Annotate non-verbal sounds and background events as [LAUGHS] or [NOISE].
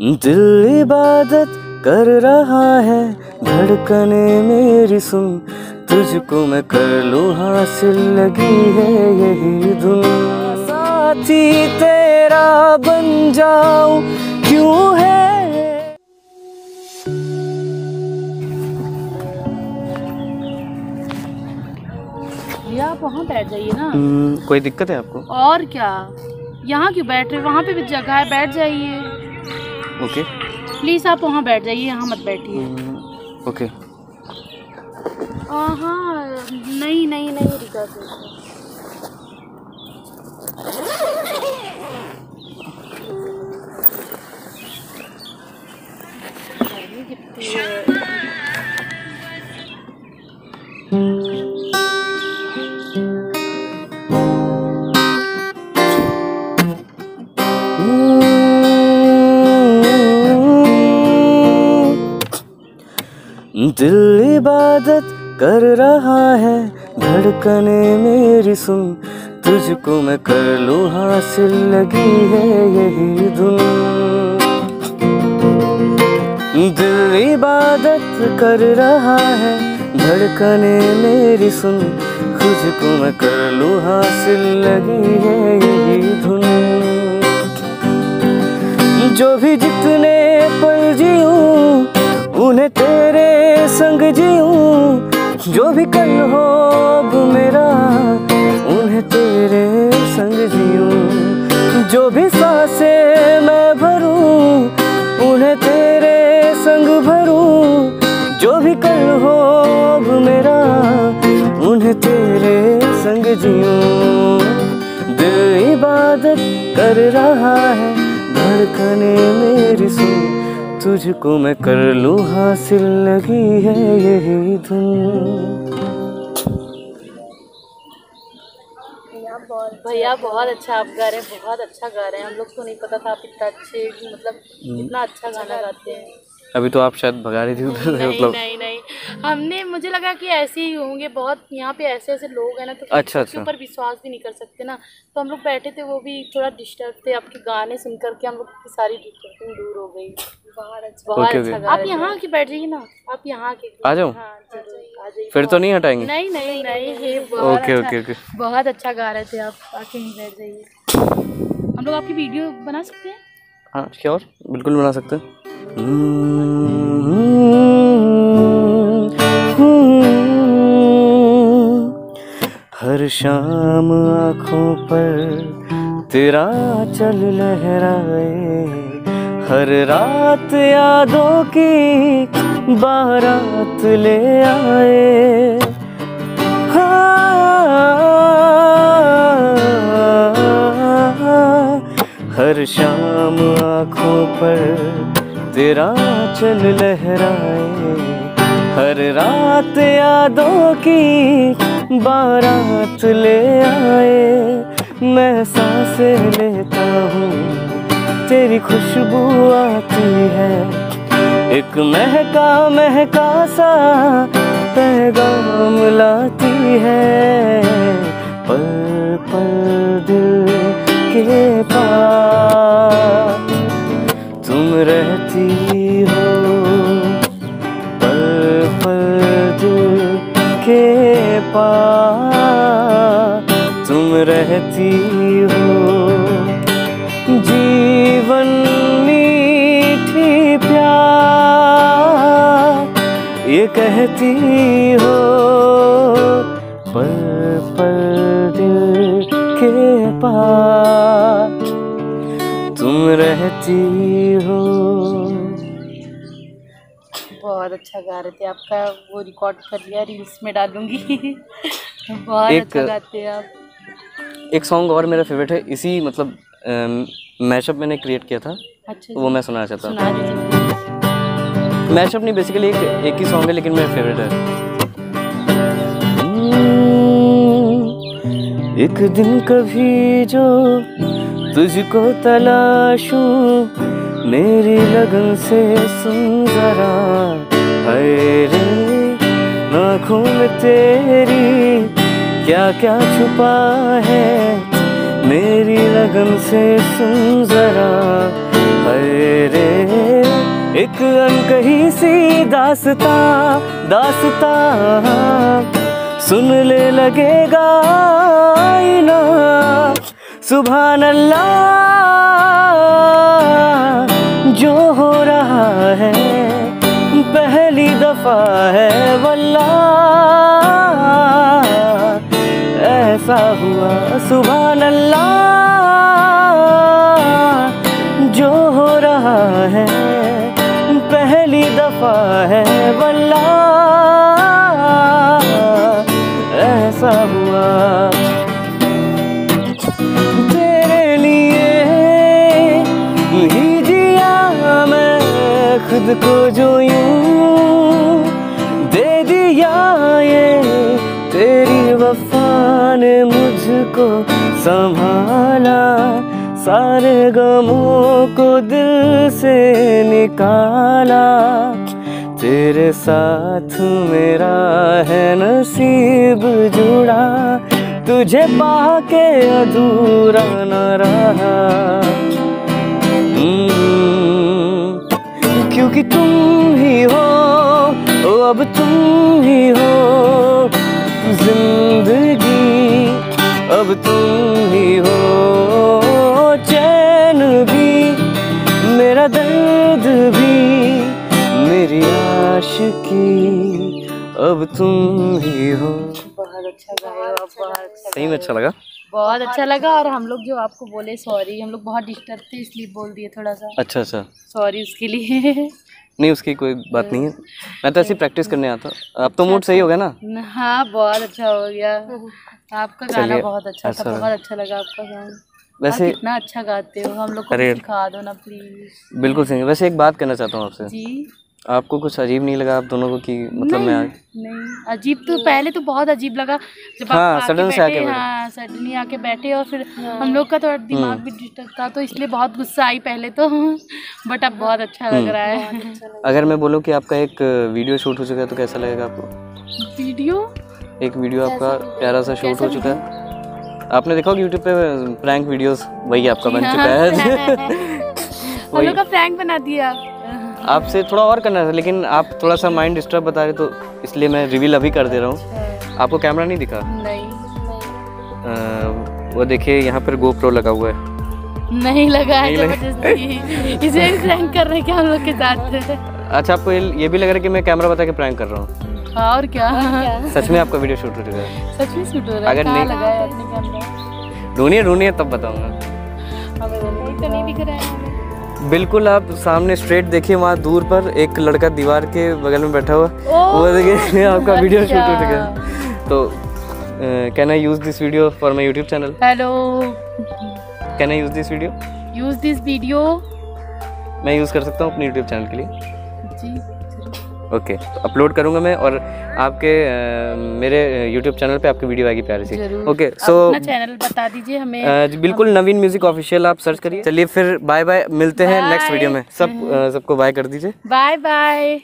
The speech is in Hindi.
दिल इबादत कर रहा है धड़कने मेरी सुन तुझको मैं कर लूँ हासिल लगी है यही धुन। साथी तेरा बन जाऊँ क्यों है? आप वहाँ बैठ जाइए ना। हम्म, कोई दिक्कत है आपको? और क्या? यहाँ क्यों बैठ रहे वहाँ पे भी जगह है बैठ जाइए। ओके। प्लीज़ आप वहाँ बैठ जाइए यहाँ मत बैठिए। Hmm, okay. हाँ नहीं नहीं नहीं रिका। दिल इबादत कर रहा है, धड़कने मेरी सुन। तुझको मैं कर लूँ हासिल, लगी है यही धुन। दिल इबादत कर रहा है, धड़कने मेरी सुन। तुझको मैं कर लूँ हासिल, लगी है यही धुन। जो भी जितने पल जीऊं उन्हें तेरे संग जीऊं, जो भी कल हो अब मेरा, उन्हें तेरे संग जीऊं। जो भी साँसें मैं भरूं, उन्हें तेरे संग भरूं। जो भी कल हो अब मेरा, उन्हें तेरे संग जीऊं। दिल इबादत कर रहा है, धड़कने मेरी सुन तुझको मैं कर लू हासिल लगी है यही धुन। भैया बहुत अच्छा आप गा रहे हैं बहुत अच्छा गा रहे हैं। हम लोग को नहीं पता था आप इतना अच्छे मतलब इतना अच्छा गाना गाते हैं। अभी तो आप शायद भगा रही थी उधर नहीं मतलब। नहीं नहीं। हमने मुझे लगा कि ऐसे ही होंगे बहुत यहाँ पे ऐसे ऐसे लोग हैं ना तो अच्छा, अच्छा। ऊपर विश्वास भी नहीं कर सकते ना। तो हम लोग बैठे थे वो भी थोड़ा डिस्टर्ब थे। आपके गाने सुन करके हम लोग की सारी डिस्टर्बिंग दूर हो गई। बहुत अच्छा अच्छा आप यहाँ आके बैठ जाइए ना। आप यहाँ आके आ जाऊँ? हाँ ज़रूर आ जाइए। फिर तो नहीं हटाएँगे? नहीं नहीं नहीं बहुत ओके अच्छा ओके ओके। बहुत अच्छा गा रहे थे आप। आके ही बैठ जाइए। हम लोग आपकी वीडियो बना सकते हैं? हाँ श्योर बिल्कुल बना सकते हैं। हर शाम आँखों पर तेरा चल लहराए हर रात यादों की बारात ले आए हाँ, हर शाम आँखों पर तेरा चल लहराए, हर रात यादों की बारात ले आए। मैं साँसें लेता हूँ, तेरी खुशबू आती है। एक महका महका सा पैगाम लाती है, पल पल दिल के तुम रहती हो पल पल दिल के पास तुम रहती हो जीवन मीठी प्यार। ये कहती हो पल पल तुम हो। बहुत अच्छा गा रहे थे आपका वो रिकॉर्ड कर लिया रील्स में डालूँगी। [LAUGHS] बहुत एक- अच्छा गाते हैं आप। एक सॉन्ग और मेरा फेवरेट है इसी मतलब मैशअप मैंने क्रिएट किया था अच्छा तो वो मैं सुनाना चाहता हूँ। मैशअप नहीं बेसिकली एक एक ही सॉन्ग है लेकिन मेरा फेवरेट है। हम्म, एक दिन कभी जो तुझको तलाशूं, मेरी लगन से सुन जरा। हाय रे, आँखों में तेरी क्या क्या छुपा है? मेरी लगन से सुन जरा। हाय रे, एक अनकही सी दासता दासता। सुन ले लगेगा सुभान अल्लाह जो हो रहा है, पहली दफ़ा है वल्लाह। ऐसा हुआ सुबह अल्लाह जो हो रहा है, पहली दफ़ा है वल्लाह। ऐसा हुआ ने मुझको संभाला सारे गमों को दिल से निकाला। तेरे साथ मेरा है नसीब जुड़ा तुझे पाके अधूरा न रहा। हम्म, क्योंकि तुम ही हो अब तुम ही हो ज़िंदगी अब तुम ही हो। चैन भी मेरा दर्द भी मेरी आश की अब तुम ही हो। बहुत अच्छा गाए आप। बहुत अच्छा सही में अच्छा लगा। बहुत अच्छा लगा। और हम लोग जो आपको बोले सॉरी हम लोग बहुत डिस्टर्ब थे इसलिए बोल दिए थोड़ा सा। अच्छा अच्छा। सॉरी उसके लिए। [LAUGHS] नहीं उसकी कोई बात नहीं है। मैं तो ऐसी प्रैक्टिस करने आता हूँ। अब तो मूड सही हो गया ना? हाँ बहुत अच्छा हो गया। आपका गाना बहुत अच्छा अच्छा था बहुत अच्छा लगा आपका गाना। वैसे कितना अच्छा गाते हो हम लोग को। सिखा दो ना प्लीज़ बिल्कुल सही वैसे एक बात करना चाहता हूँ आपसे। जी? आपको कुछ अजीब नहीं लगा आप दोनों को कि मतलब मैं आज नहीं अजीब तो पहले तो बहुत अजीब लगा जब हाँ, आप आके sudden से आके। हाँ सडनली आके बैठे और फिर हम लोग का थोड़ा दिमाग भी डिस्टर्ब था तो इसलिए बहुत गुस्सा आई पहले तो [LAUGHS] बट अब बहुत अच्छा लग रहा है। अगर मैं बोलूँ कि आपका एक वीडियो शूट हो चुका है तो कैसा लगेगा आपको? वीडियो एक वीडियो आपका प्यारा सा शूट हो चुका है। आपने देखा होगा यूट्यूब पे प्रैंक वीडियोस वही आपका बन चुका है। [LAUGHS] [LAUGHS] हम लोग का प्रैंक बना दिया। आपसे थोड़ा और करना था लेकिन आप थोड़ा सा माइंड डिस्टर्ब बता रहे तो इसलिए मैं रिवील अभी कर दे रहा हूँ। आपको कैमरा नहीं दिखा? नहीं। अ, वो देखिए यहाँ पर गोप्रो लगा हुआ है। नहीं लगा है नहीं लगा। इसे प्रैंक कर रहे हैं क्या हम लोग के साथ? अच्छा आपको ये भी लग रहा है कि मैं कैमरा बता के प्रैंक कर रहा हूँ। हाँ, और क्या? सच में आपका वीडियो शूट हो चुका है। सच में शूट हो रहा है। अगर नहीं- लगा है अपने कैमरा ढूंढिए ढूंढिए तब बताऊँगा। हमें तो नहीं दिख रहा है। बिल्कुल आप सामने स्ट्रेट देखिए वहाँ दूर पर एक लड़का दीवार के बगल में बैठा हुआ। वो देखिए [LAUGHS] आपका वीडियो शूट हो गया चुका है। तो can I use this video for my YouTube channel hello can I use this video use this video मैं यूज़ कर सकता हूँ अपने यूट्यूब चैनल के लिए। जी। ओके तो अपलोड करूँगा मैं और आपके आ, मेरे यूट्यूब चैनल पे आपकी वीडियो आएगी प्यारी सी। ओके सो चैनल बता दीजिए हमें आ, जी, बिल्कुल नवीन म्यूज़िक ऑफिशियल आप सर्च करिए। चलिए फिर बाय बाय मिलते हैं नेक्स्ट वीडियो में। सब सबको बाय कर दीजिए। Bye bye